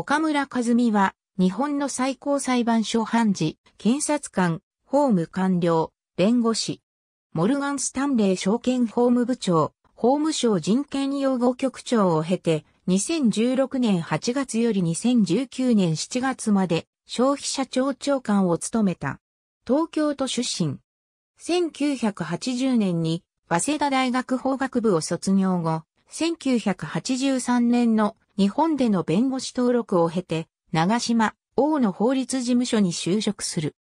岡村和美は、日本の最高裁判所判事、検察官、法務官僚、弁護士。モルガン・スタンレー証券法務部長、法務省人権擁護局長を経て、2016年8月より2019年7月まで消費者庁長官を務めた。東京都出身。1980年に早稲田大学法学部を卒業後、1983年の日本での弁護士登録を経て、長島、大野法律事務所に就職する。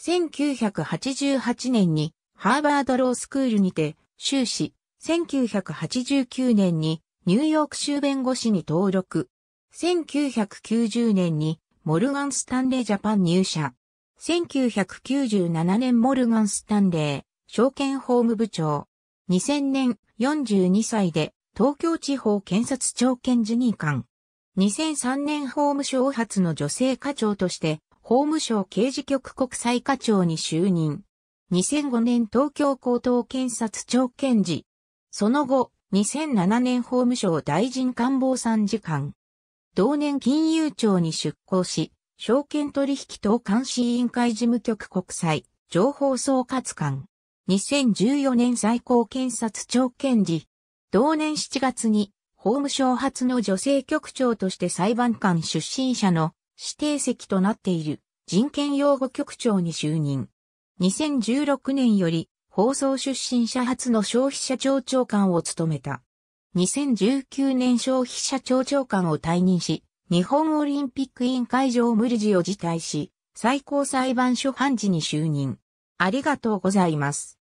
1988年にハーバードロースクールにて修士、1989年にニューヨーク州弁護士に登録。1990年にモルガン・スタンレージャパン入社。1997年モルガン・スタンレー、証券法務部長。2000年42歳で東京地方検察庁検事任官。2003年法務省初の女性課長として法務省刑事局国際課長に就任。2005年東京高等検察庁検事。その後、2007年法務省大臣官房参事官。同年金融庁に出向し、証券取引等監視委員会事務局国際情報総括官。2014年最高検察庁検事。同年7月に法務省初の女性局長として裁判官出身者の指定席となっている人権擁護局長に就任。2016年より放送出身者初の消費者庁長官を務めた。2019年消費者庁長官を退任し、日本オリンピック委員会上無理事を辞退し、最高裁判所判事に就任。ありがとうございます。